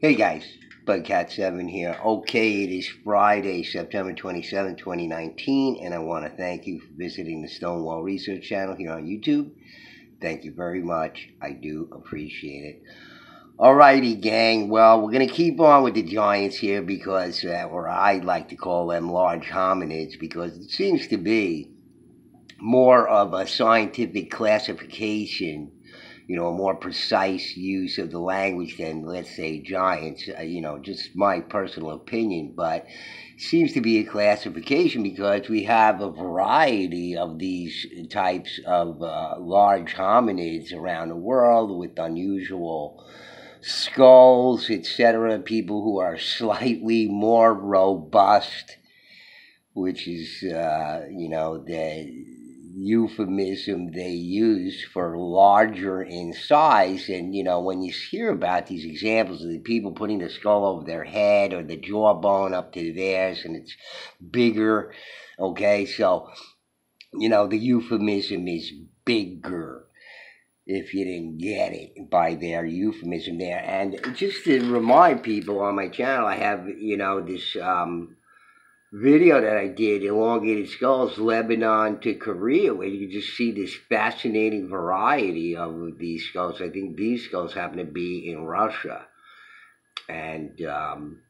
Hey guys, Budcat7 here. Okay, it is Friday, September 27, 2019, and I want to thank you for visiting the Stonewall Research channel here on YouTube. Thank you very much. I do appreciate it. Alrighty, gang. Well, we're going to keep on with the giants here because, uh, or I like to call them large hominids, because it seems to be more of a scientific classification you know, a more precise use of the language than, let's say, giants. Uh, you know, just my personal opinion, but seems to be a classification because we have a variety of these types of uh, large hominids around the world with unusual skulls, etc. People who are slightly more robust, which is, uh, you know, the euphemism they use for larger in size. And, you know, when you hear about these examples of the people putting the skull over their head or the jawbone up to theirs and it's bigger, okay, so, you know, the euphemism is bigger if you didn't get it by their euphemism there. And just to remind people on my channel, I have, you know, this, um, video that I did, Elongated Skulls, Lebanon to Korea, where you can just see this fascinating variety of these skulls. I think these skulls happen to be in Russia. And um,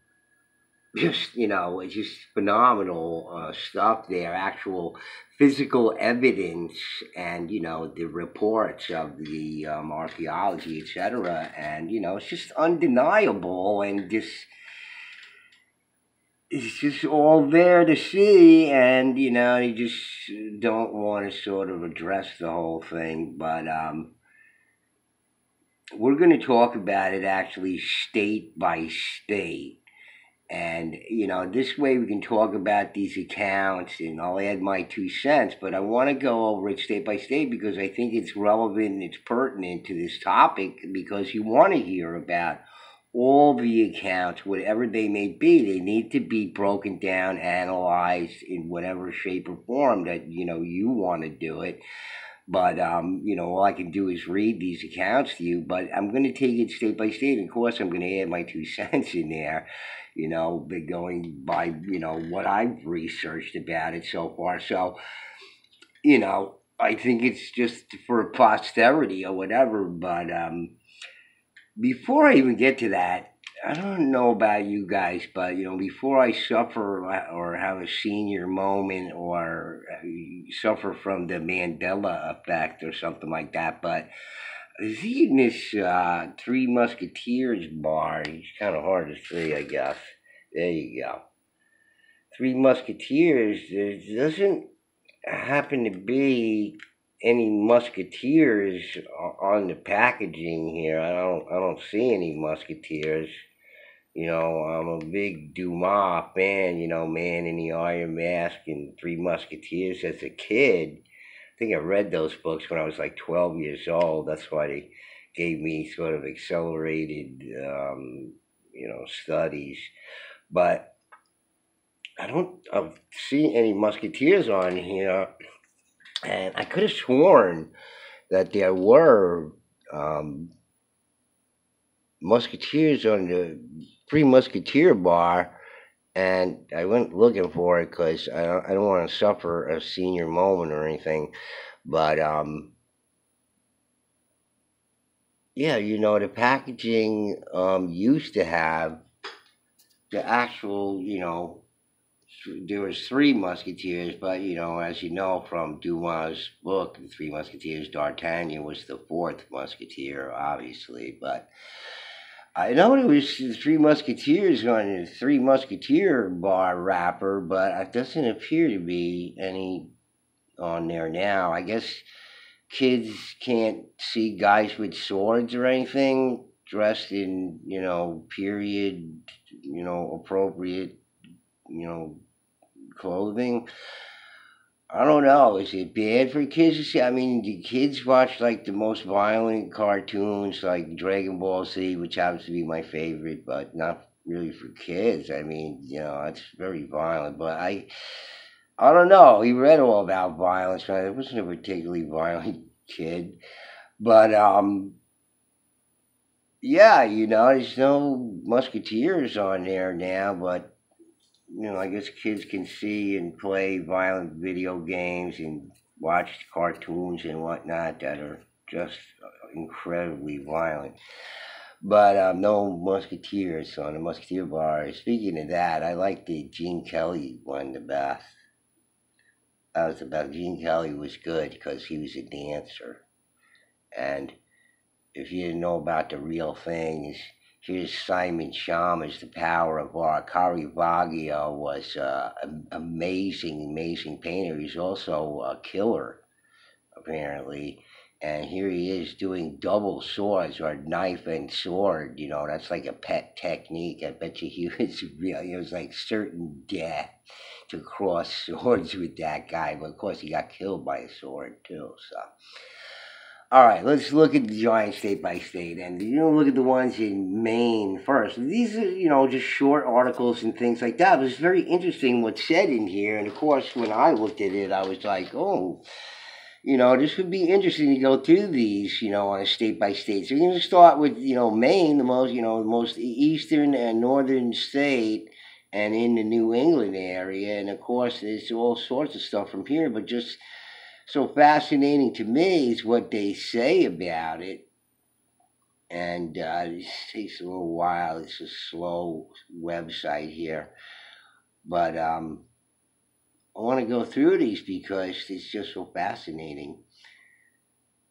just, you know, it's just phenomenal uh, stuff there, actual physical evidence and, you know, the reports of the um, archaeology, etc. And, you know, it's just undeniable and just it's just all there to see, and you know, you just don't want to sort of address the whole thing. But um, we're going to talk about it actually state by state. And, you know, this way we can talk about these accounts and I'll add my two cents, but I want to go over it state by state because I think it's relevant and it's pertinent to this topic because you want to hear about all the accounts, whatever they may be, they need to be broken down, analyzed in whatever shape or form that you know you want to do it. But um, you know, all I can do is read these accounts to you. But I'm going to take it state by state. Of course, I'm going to add my two cents in there. You know, going by you know what I've researched about it so far. So, you know, I think it's just for posterity or whatever. But um, before I even get to that, I don't know about you guys, but you know, before I suffer or have a senior moment or uh, suffer from the Mandela effect or something like that, but seeing this uh, Three Musketeers bar, it's kind of hard to see, I guess. There you go. Three Musketeers, doesn't happen to be any musketeers on the packaging here. I don't I don't see any musketeers. You know, I'm a big Dumas fan, you know, Man in the Iron Mask and Three Musketeers as a kid. I think I read those books when I was like 12 years old. That's why they gave me sort of accelerated, um, you know, studies. But I don't I've see any musketeers on here and I could have sworn that there were um, musketeers on the Three Musketeer bar, and I went looking for it because I don't, I don't want to suffer a senior moment or anything, but um, yeah, you know, the packaging um, used to have the actual, you know, there was three musketeers, but you know, as you know from Dumas' book, The Three Musketeers, D'Artagnan was the fourth musketeer, obviously. But I know it was the Three Musketeers on the Three Musketeer bar wrapper, but it doesn't appear to be any on there now. I guess kids can't see guys with swords or anything dressed in, you know, period, you know, appropriate, you know, clothing. I don't know. Is it bad for kids to see? I mean, do kids watch like the most violent cartoons like Dragon Ball Z, which happens to be my favorite, but not really for kids. I mean, you know, it's very violent. But I, I don't know. He read all about violence. But I wasn't a particularly violent kid, but um, yeah, you know, there's no musketeers on there now, but you know, I guess kids can see and play violent video games and watch cartoons and whatnot that are just incredibly violent. But um, no Musketeers on the Musketeer bar. Speaking of that, I like the Gene Kelly one the best. That was about Gene Kelly was good because he was a dancer. And if you didn't know about the real things, here's Simon Schama, The Power of Art. Caravaggio was uh, an amazing, amazing painter. He's also a killer, apparently and here he is doing double swords or knife and sword. You know, that's like a pet technique. I bet you he was really, it was like certain death to cross swords with that guy. But of course, he got killed by a sword too. So, all right, let's look at the Giants state by state, and you know, look at the ones in Maine first. These are you know just short articles and things like that. But it's very interesting what's said in here, and of course, when I looked at it, I was like, oh you know, this would be interesting to go through these, you know, on a state by state. So we're going to start with, you know, Maine, the most, you know, the most eastern and northern state, and in the New England area. And of course, there's all sorts of stuff from here, but just so fascinating to me is what they say about it. And uh, this takes a little while. It's a slow website here. But, um, I want to go through these because it's just so fascinating.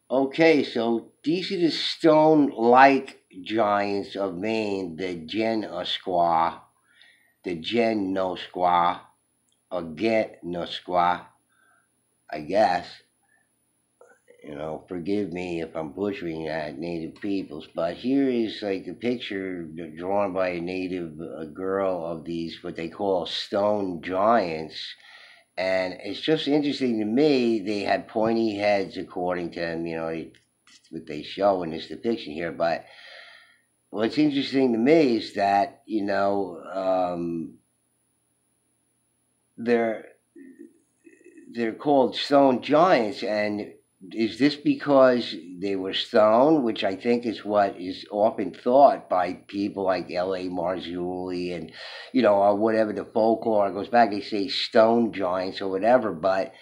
Okay, so these are the stone-like giants of Maine, the Genosqua, the Genosqua, or Genosqua, I guess. You know, forgive me if I'm butchering that, native peoples, but here is like a picture drawn by a native a girl of these, what they call stone giants and it's just interesting to me, they had pointy heads, according to them, you know, what they show in this depiction here. But what's interesting to me is that, you know, um, they're, they're called stone giants, and is this because they were stone, which I think is what is often thought by people like L.A. Marzulli and, you know, or whatever the folklore goes back. They say stone giants or whatever, but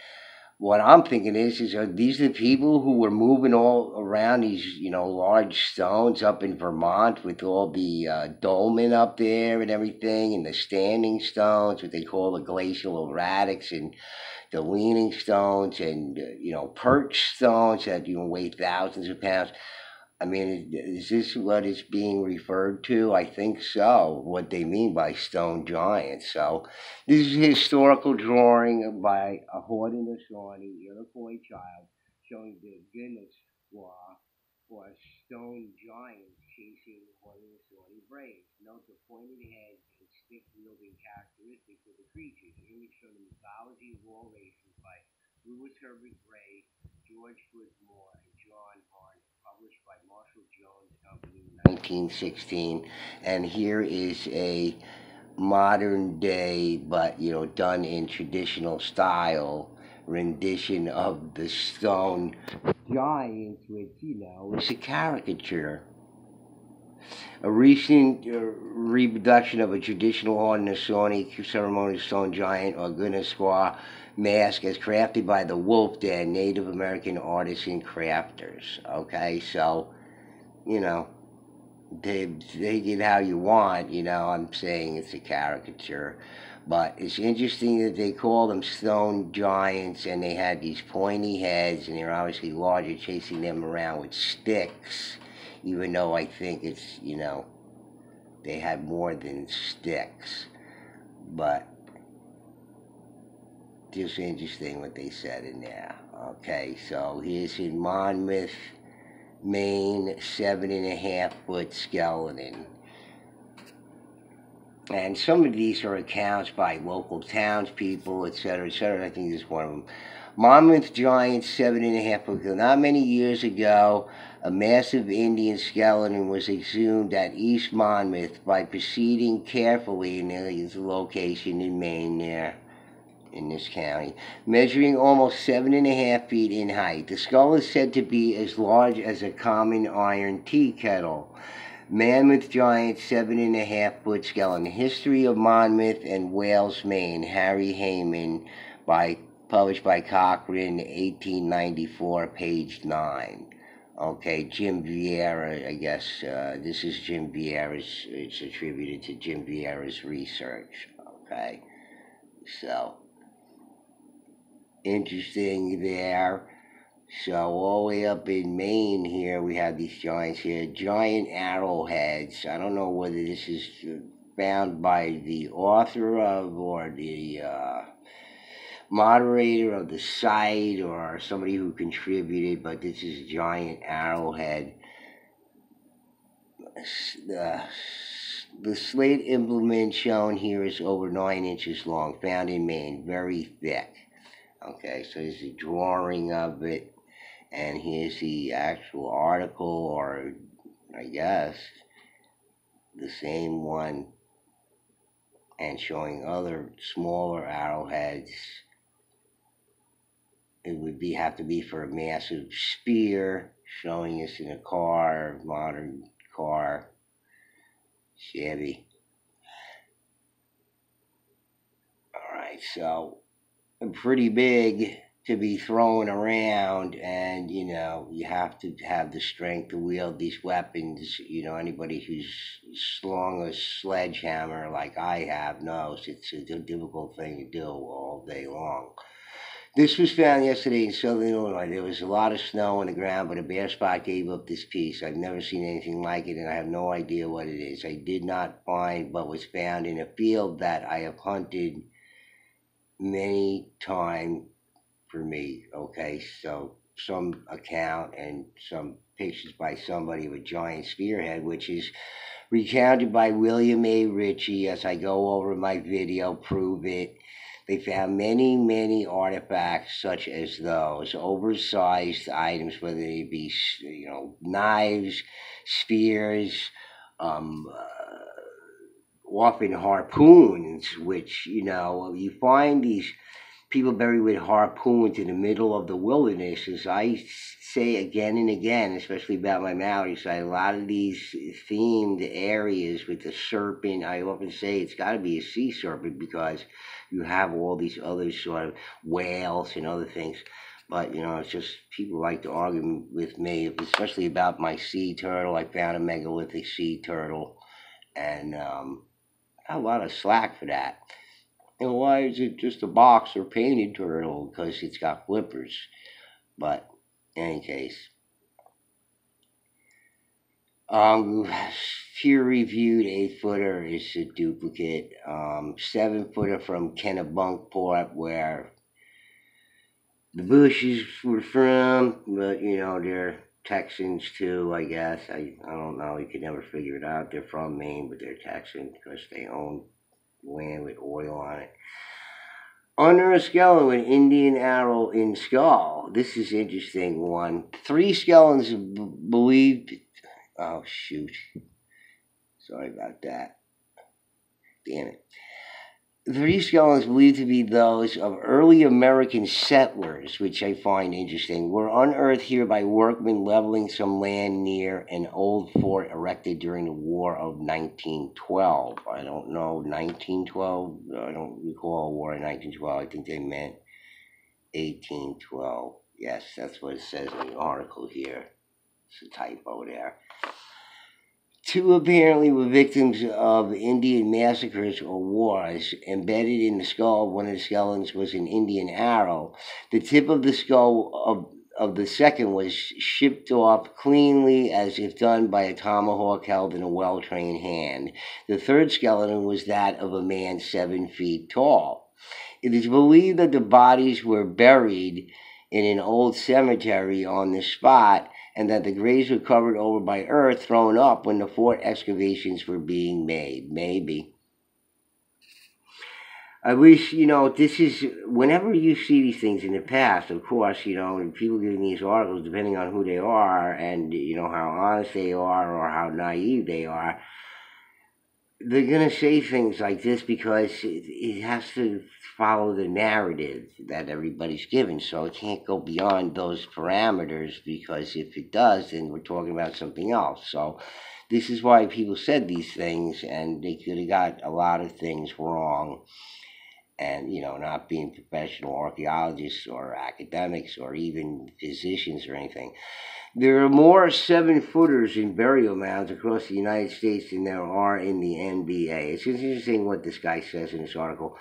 what I'm thinking is, is are these the people who were moving all around these, you know, large stones up in Vermont with all the uh, dolmen up there and everything, and the standing stones, what they call the glacial erratics, and the leaning stones and, uh, you know, perch stones that, you know, weigh thousands of pounds. I mean, is this what is being referred to? I think so, what they mean by stone giants. So, this is a historical drawing by a Haudenosaunee Iroquois child showing the Law for a stone giants chasing Haudenosaunee braves. Note the pointed head and stick-wielding characteristics of the creatures, image from the mythology of all races by Louis Herbert Gray, George Foote Moore, and John published by Marshall Jones Company in 1916. And here is a modern day, but you know, done in traditional style rendition of the stone giants, which you know is a caricature. A recent uh, reproduction of a traditional Haudenosaunee ceremonial stone giant or goodness Gunaskwa mask as crafted by the Wolf Den Native American artists and crafters. Okay, so, you know, they take it how you want, you know, I'm saying it's a caricature. But it's interesting that they call them stone giants and they had these pointy heads and they're obviously larger, chasing them around with sticks even though I think it's, you know, they have more than sticks. But just interesting what they said in there. Okay, so here's in Monmouth, Maine, seven and a half foot skeleton. And some of these are accounts by local townspeople, etc., etc. I think this is one of them. Monmouth Giant, seven and a half foot. Not many years ago, a massive Indian skeleton was exhumed at East Monmouth by proceeding carefully in its location in Maine there in this county, measuring almost seven and a half feet in height. The skull is said to be as large as a common iron tea kettle. Mammoth giant, seven and a half foot skeleton. History of Monmouth and Wales, Maine. Harry Hayman, by published by Cochrane, 1894, page nine. Okay, Jim Vieira, I guess uh, this is Jim Vieira's, it's attributed to Jim Vieira's research. Okay, so interesting there. So all the way up in Maine here, we have these giants here, giant arrowheads. I don't know whether this is found by the author of or the uh, moderator of the site or somebody who contributed, but this is giant arrowhead. The, the slate implement shown here is over nine inches long, found in Maine, very thick. Okay, so this is a drawing of it and here's the actual article or I guess the same one and showing other smaller arrowheads it would be have to be for a massive spear showing us in a car modern car Chevy. All right so pretty big to be thrown around and you know you have to have the strength to wield these weapons. You know anybody who's slung a sledgehammer like i have knows it's a difficult thing to do all day long this was found yesterday in southern illinois there was a lot of snow on the ground but a bear spot gave up this piece i've never seen anything like it and i have no idea what it is i did not find what was found in a field that i have hunted many times for me, okay? So some account and some pictures by somebody with a giant spearhead, which is recounted by William A. Ritchie as I go over my video, prove it. They found many, many artifacts such as those, oversized items, whether they be, you know, knives, spears, um, uh, often harpoons, which, you know, you find these people buried with harpoons in the middle of the wilderness. As I say again and again, especially about my Mallory side, a lot of these themed areas with the serpent, I often say it's got to be a sea serpent because you have all these other sort of whales and other things. But, you know, it's just people like to argue with me, especially about my sea turtle. I found a megalithic sea turtle and um, a lot of slack for that. And why is it just a box or painted turtle? Because it's got flippers. But, in any case. Um, peer reviewed 8 footer is a duplicate. Um, 7 footer from Kennebunkport, where the Bushes were from, but you know, they're Texans too, I guess. I, I don't know, you could never figure it out. They're from Maine, but they're Texan because they own land with oil on it. Under a skeleton with Indian arrow in skull. This is interesting one. Three skeletons believed. Oh shoot! Sorry about that. Damn it. The Three skeletons believed to be those of early American settlers, which I find interesting, were unearthed here by workmen leveling some land near an old fort erected during the War of 1912. I don't know, 1912? I don't recall a war in 1912. I think they meant 1812. Yes, that's what it says in the article here. It's a typo there. Two apparently were victims of Indian massacres or wars. Embedded in the skull of one of the skeletons was an Indian arrow. The tip of the skull of of the second was shipped off cleanly as if done by a tomahawk held in a well trained hand. The third skeleton was that of a man seven feet tall. It is believed that the bodies were buried in an old cemetery on the spot and that the graves were covered over by earth thrown up when the fort excavations were being made. Maybe. I wish, you know, this is, whenever you see these things in the past, of course, you know, people giving these articles, depending on who they are and, you know, how honest they are or how naive they are, they're going to say things like this because it, it has to follow the narrative that everybody's given. So it can't go beyond those parameters because if it does, then we're talking about something else. So this is why people said these things, and they could have got a lot of things wrong. And, you know, not being professional archaeologists or academics or even physicians or anything. There are more seven footers in burial mounds across the United States than there are in the NBA. It's interesting what this guy says in this article.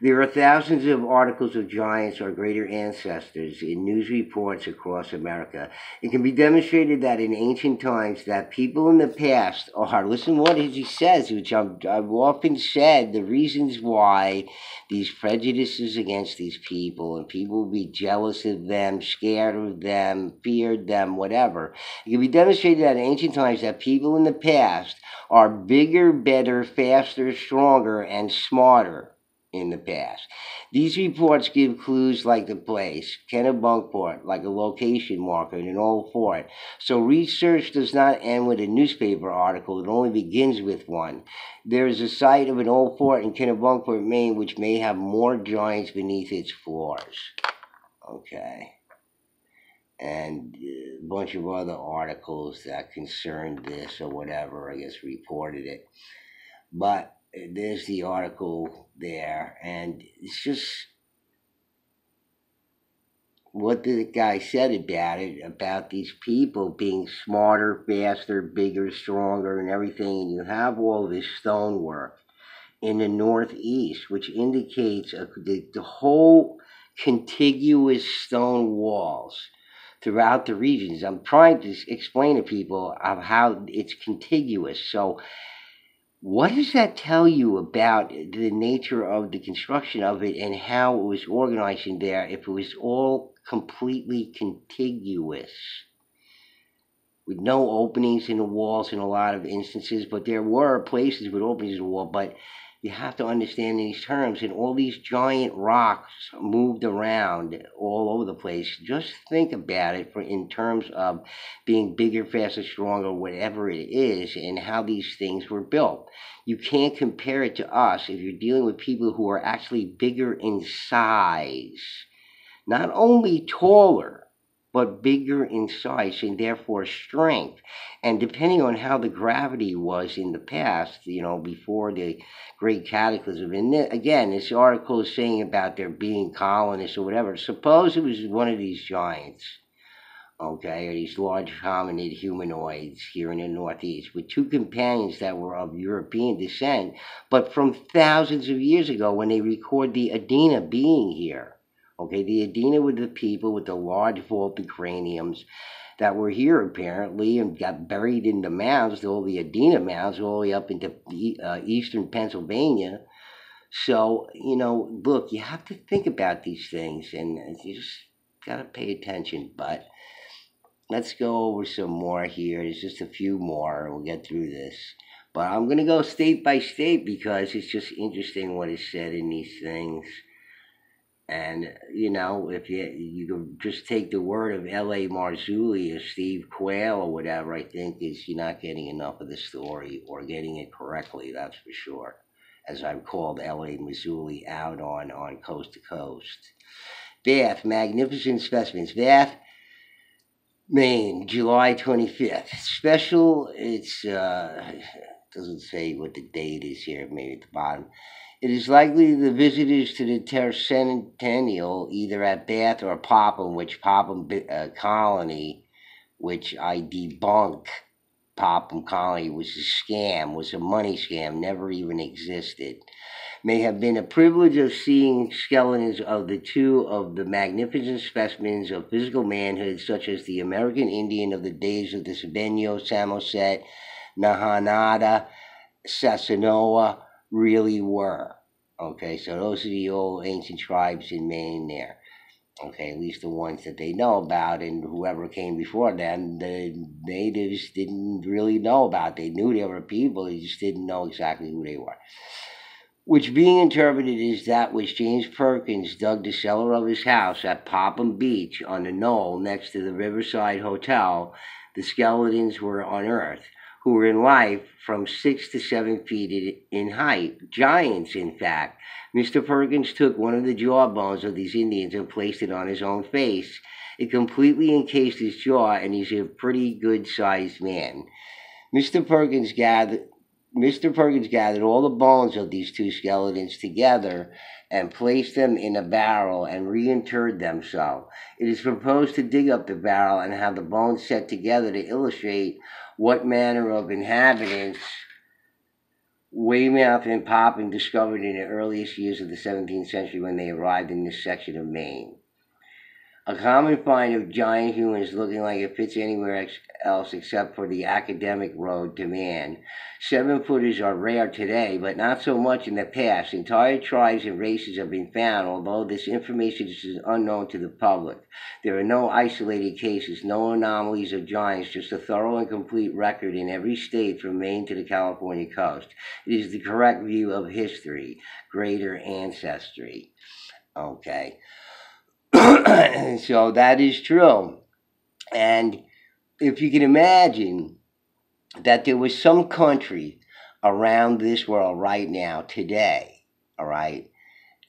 There are thousands of articles of giants or greater ancestors in news reports across America. It can be demonstrated that in ancient times that people in the past are, listen what he says, which i have often said, the reasons why these prejudices against these people and people will be jealous of them, scared of them, feared them, whatever. It can be demonstrated that in ancient times that people in the past are bigger, better, faster, stronger, and smarter in the past. These reports give clues like the place, Kennebunkport, like a location marker in an old fort. So research does not end with a newspaper article, it only begins with one. There is a site of an old fort in Kennebunkport, Maine, which may have more giants beneath its floors. Okay. And a bunch of other articles that concerned this or whatever, I guess, reported it. But there's the article there, and it's just what the guy said about it, about these people being smarter, faster, bigger, stronger, and everything, and you have all this stonework in the northeast, which indicates a, the, the whole contiguous stone walls throughout the regions. I'm trying to explain to people of how it's contiguous. So what does that tell you about the nature of the construction of it and how it was organized in there if it was all completely contiguous? With no openings in the walls in a lot of instances, but there were places with openings in the wall, but you have to understand these terms and all these giant rocks moved around all over the place. Just think about it for in terms of being bigger faster stronger whatever it is and how these things were built. You can't compare it to us if you're dealing with people who are actually bigger in size not only taller but bigger in size and therefore strength. And depending on how the gravity was in the past, you know, before the great cataclysm, and again, this article is saying about there being colonists or whatever. Suppose it was one of these giants, okay, or these large hominid humanoids here in the Northeast with two companions that were of European descent, but from thousands of years ago when they record the Adena being here Okay, the Adena were the people with the large vaulted craniums that were here apparently and got buried in the mounds, all the Adena mounds, all the way up into uh, eastern Pennsylvania. So, you know, look, you have to think about these things and you just got to pay attention. But let's go over some more here. There's just a few more. We'll get through this. But I'm going to go state by state because it's just interesting what is said in these things. And you know, if you you just take the word of L.A. Marzulli or Steve Quayle or whatever, I think is you're not getting enough of the story or getting it correctly. That's for sure. As I've called L.A. Marzulli out on on coast to coast. Bath, magnificent specimens. Bath, Maine, July 25th. Special. It's uh, doesn't say what the date is here. Maybe at the bottom. It is likely the visitors to the Tercentennial, either at Bath or Popham, which Popham uh, Colony, which I debunk, Popham Colony was a scam, was a money scam, never even existed, may have been a privilege of seeing skeletons of the two of the magnificent specimens of physical manhood, such as the American Indian of the days of the Sabino, Samoset, Nahanada, Sassanoa, really were. Okay, so those are the old ancient tribes in Maine there. Okay, at least the ones that they know about, and whoever came before them, the natives didn't really know about. They knew they were people, they just didn't know exactly who they were. Which being interpreted is that which James Perkins dug the cellar of his house at Popham Beach on the knoll next to the Riverside Hotel, the skeletons were unearthed who were in life from six to seven feet in height, giants, in fact. Mr. Perkins took one of the jawbones of these Indians and placed it on his own face. It completely encased his jaw, and he's a pretty good sized man. Mr. Perkins gathered Mr. Perkins gathered all the bones of these two skeletons together and placed them in a barrel and reinterred them so. It is proposed to dig up the barrel and have the bones set together to illustrate what manner of inhabitants Weymouth and Popham discovered in the earliest years of the 17th century when they arrived in this section of Maine. A common find of giant humans looking like it fits anywhere else except for the academic road to man. Seven footers are rare today, but not so much in the past. Entire tribes and races have been found, although this information is unknown to the public. There are no isolated cases, no anomalies of giants, just a thorough and complete record in every state from Maine to the California coast. It is the correct view of history, greater ancestry. Okay. so that is true. And if you can imagine that there was some country around this world right now, today, all right,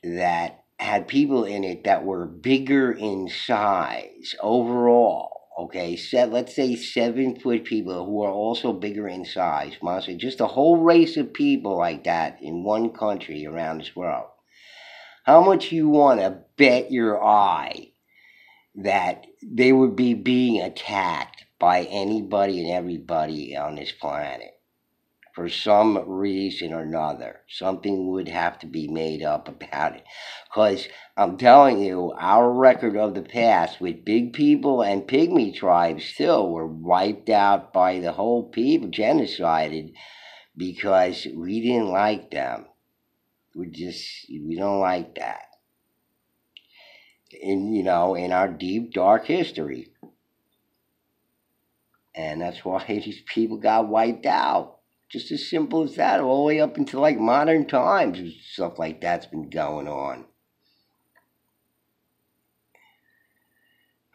that had people in it that were bigger in size overall. Okay, set let's say seven foot people who are also bigger in size. Monster, just a whole race of people like that in one country around this world. How much you want to bet your eye that they would be being attacked by anybody and everybody on this planet for some reason or another. Something would have to be made up about it. Because I'm telling you, our record of the past with big people and pygmy tribes still were wiped out by the whole people, genocided, because we didn't like them. We just, we don't like that. In, you know, in our deep, dark history. And that's why these people got wiped out. Just as simple as that, all the way up until like modern times, stuff like that's been going on.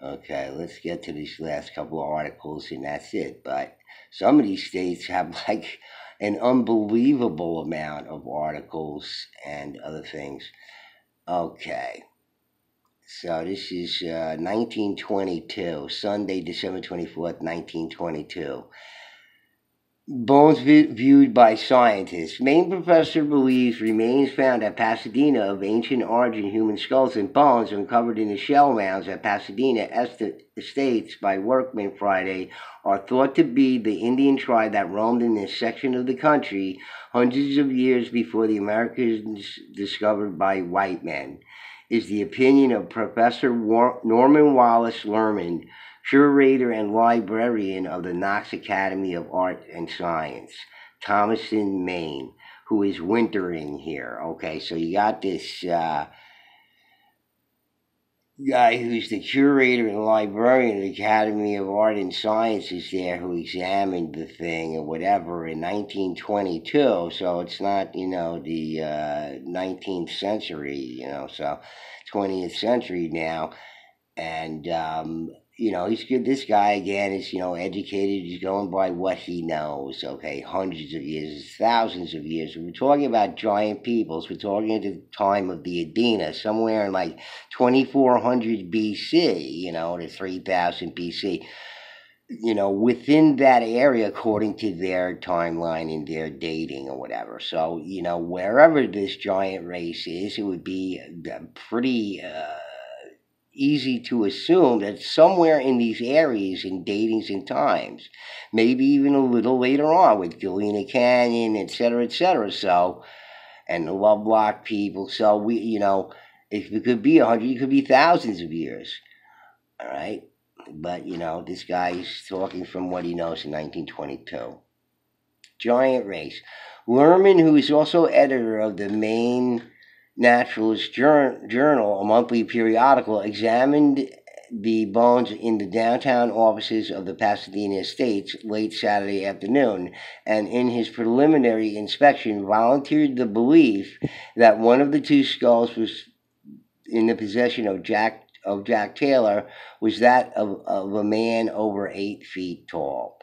Okay, let's get to these last couple of articles, and that's it. But some of these states have like an unbelievable amount of articles and other things. Okay. So this is uh, 1922, Sunday, December 24th, 1922. Bones viewed by scientists. Maine professor believes remains found at Pasadena of ancient origin human skulls and bones uncovered in the shell mounds at Pasadena Estates by workmen Friday are thought to be the Indian tribe that roamed in this section of the country hundreds of years before the Americans discovered by white men. Is the opinion of Professor Norman Wallace Lermond curator and librarian of the Knox Academy of Art and Science, Thomaston, Maine, who is wintering here. Okay, so you got this uh, guy who's the curator and librarian of the Academy of Art and Sciences there who examined the thing or whatever in 1922. So it's not, you know, the uh, 19th century, you know, so 20th century now. And um, you know, he's good. This guy again is, you know, educated. He's going by what he knows. Okay, hundreds of years, thousands of years. We're talking about giant peoples. We're talking at the time of the Adena, somewhere in like 2400 BC, you know, to 3000 BC. You know, within that area, according to their timeline and their dating or whatever. So, you know, wherever this giant race is, it would be pretty. Uh, easy to assume that somewhere in these areas in datings and times, maybe even a little later on with Galena Canyon, et cetera, et cetera. So, and the Lovelock people. So we, you know, if it could be a hundred, it could be thousands of years. All right, but you know, this guy's talking from what he knows in 1922. Giant race. Lermond, who is also editor of the Maine Naturalist Journal, a monthly periodical, examined the bones in the downtown offices of the Pasadena Estates late Saturday afternoon, and in his preliminary inspection volunteered the belief that one of the two skulls was in the possession of Jack of Jack Taylor was that of, of a man over eight feet tall.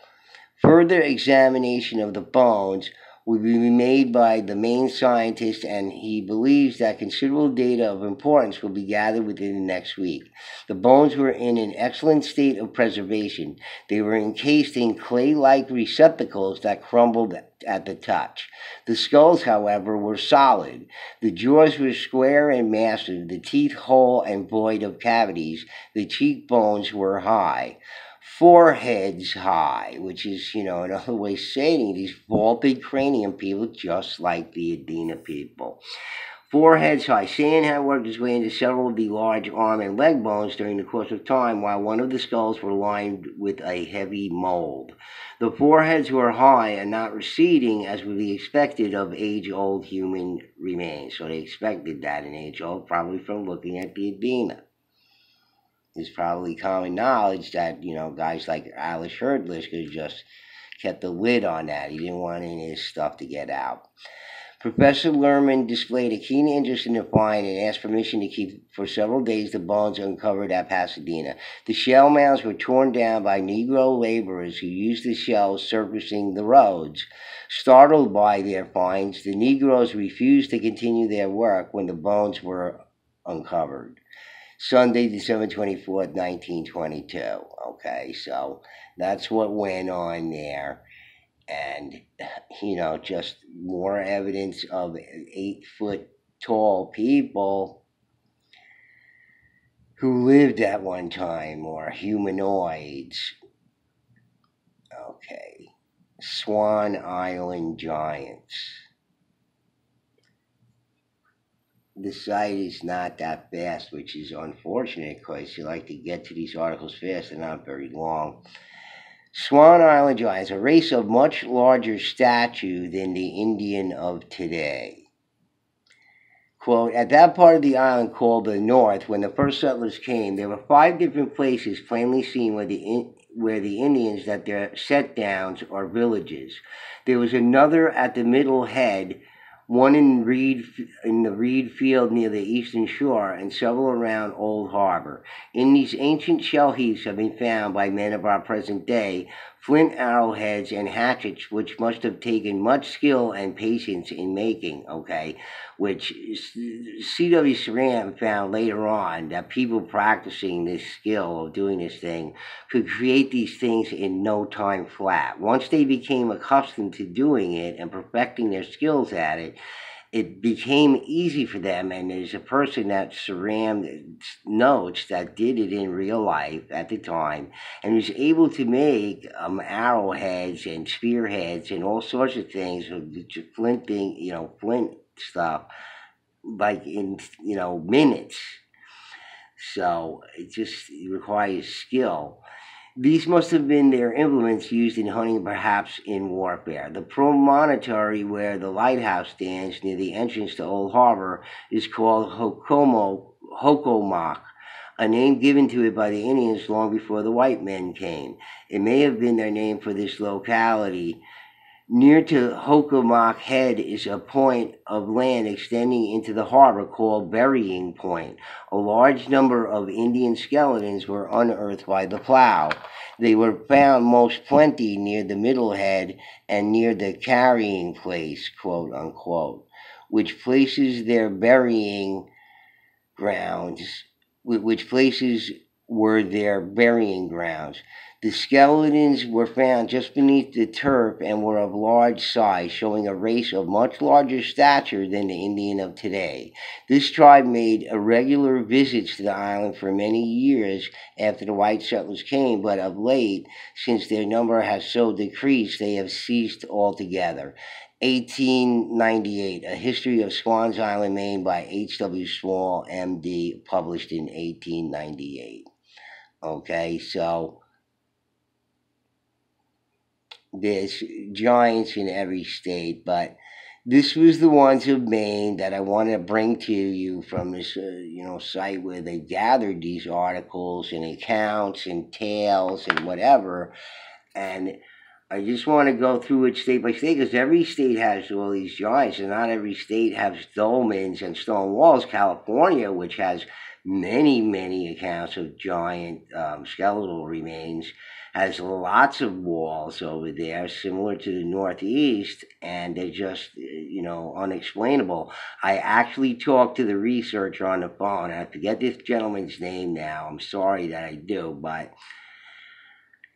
Further examination of the bones will be made by the main scientist, and he believes that considerable data of importance will be gathered within the next week. The bones were in an excellent state of preservation. They were encased in clay like receptacles that crumbled at the touch. The skulls, however, were solid. The jaws were square and massive, the teeth whole and void of cavities. The cheekbones were high foreheads high, which is, you know, another way saying these vaulted cranium people just like the Adena people. Foreheads high. Sand had worked his way into several of the large arm and leg bones during the course of time, while one of the skulls were lined with a heavy mold. The foreheads were high and not receding as would be expected of age old human remains. So they expected that in age old, probably from looking at the Adena it's probably common knowledge that, you know, guys like Aleš Hrdlička just kept the lid on that. He didn't want any of his stuff to get out. Professor Lermond displayed a keen interest in the find and asked permission to keep for several days the bones uncovered at Pasadena. The shell mounds were torn down by Negro laborers who used the shells surfacing the roads. Startled by their finds, the Negroes refused to continue their work when the bones were uncovered. Sunday, December 24th, 1922. Okay, so that's what went on there. And, you know, just more evidence of eight foot tall people who lived at one time or humanoids. Okay, Swan Island Giants the site is not that fast, which is unfortunate because you like to get to these articles fast and not very long. Swan Island Giants, a race of much larger stature than the Indian of today. Quote, at that part of the island called the North, when the first settlers came, there were five different places plainly seen where the, where the Indians that their set downs or villages. There was another at the middle head one in Reed in the Reed Field near the eastern shore, and several around Old Harbor. In these ancient shell heaps have been found by men of our present day flint arrowheads and hatchets, which must have taken much skill and patience in making. Okay, which C.W. Ceram found later on that people practicing this skill of doing this thing could create these things in no time flat. Once they became accustomed to doing it and perfecting their skills at it, it became easy for them. And there's a person that Ceram notes that did it in real life at the time and was able to make um, arrowheads and spearheads and all sorts of things, flint thing, you know, flint stuff like in you know minutes. So it just requires skill. These must have been their implements used in hunting, perhaps in warfare. The promontory where the lighthouse stands near the entrance to Old Harbor is called Hokomo, Hockamock, a name given to it by the Indians long before the white men came. It may have been their name for this locality Near to Hockamock Head is a point of land extending into the harbor called Burying Point. A large number of Indian skeletons were unearthed by the plow. They were found most plenty near the middle head and near the carrying place, quote unquote, which places their burying grounds, which places were their burying grounds. The skeletons were found just beneath the turf and were of large size, showing a race of much larger stature than the Indian of today. This tribe made irregular visits to the island for many years after the white settlers came, but of late, since their number has so decreased, they have ceased altogether. 1898, A History of Swans Island, Maine by H.W. Small, M.D., published in 1898. Okay, so there's giants in every state, but this was the ones of Maine that I want to bring to you from this, uh, you know, site where they gathered these articles and accounts and tales and whatever. And I just want to go through it state by state because every state has all these giants, and not every state has dolmens and stone walls. California, which has many, many accounts of giant um, skeletal remains, has lots of walls over there, similar to the Northeast, and they're just, you know, unexplainable. I actually talked to the researcher on the phone. I forget this gentleman's name now. I'm sorry that I do, but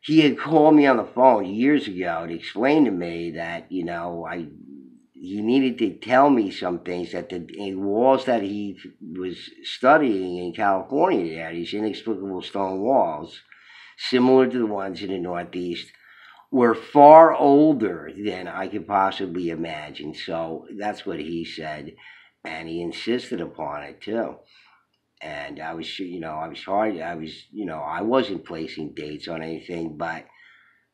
he had called me on the phone years ago to explain to me that, you know, I he needed to tell me some things that the walls that he was studying in California there, these inexplicable stone walls, similar to the ones in the Northeast, were far older than I could possibly imagine. So that's what he said, and he insisted upon it too. And I was, you know, I was hard. I was, you know, I wasn't placing dates on anything, but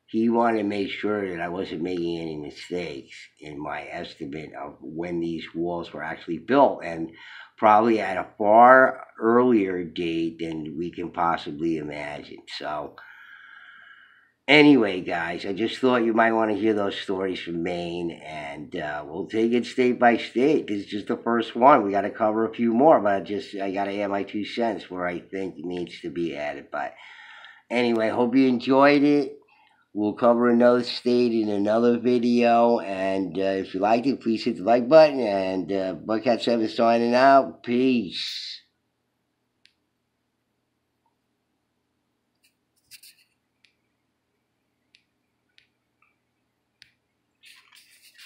he wanted to make sure that I wasn't making any mistakes in my estimate of when these walls were actually built, and probably at a far earlier date than we can possibly imagine. So, anyway, guys, I just thought you might want to hear those stories from Maine, and uh, we'll take it state by state. This is just the first one. We got to cover a few more, but I just I got to add my two cents where I think it needs to be added. But anyway, hope you enjoyed it We'll cover another state in another video. And uh, if you liked it, please hit the like button. And uh, Budcat7 signing out. Peace.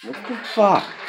What the fuck?